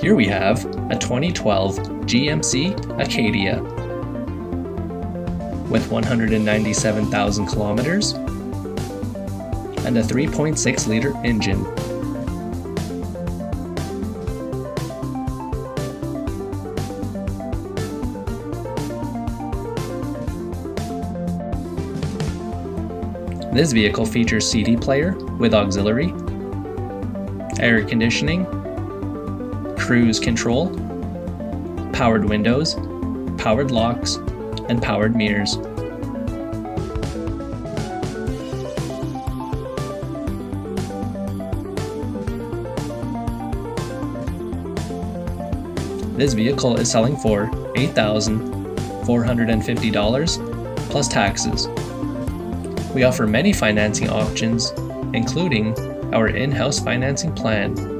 Here we have a 2012 GMC Acadia with 197,000 kilometers and a 3.6 liter engine. This vehicle features CD player with auxiliary, air conditioning, cruise control, powered windows, powered locks, and powered mirrors. This vehicle is selling for $8,450 plus taxes. We offer many financing options, including our in-house financing plan.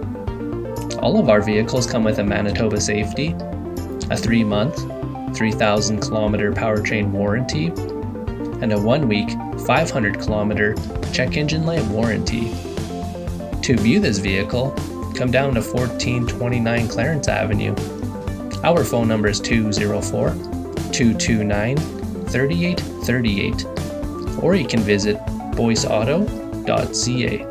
All of our vehicles come with a Manitoba safety, a 3-month, 3,000 kilometer powertrain warranty, and a 1-week, 500 kilometer check engine light warranty. To view this vehicle, come down to 1429 Clarence Avenue. Our phone number is 204 229 3838 or you can visit boyceauto.ca.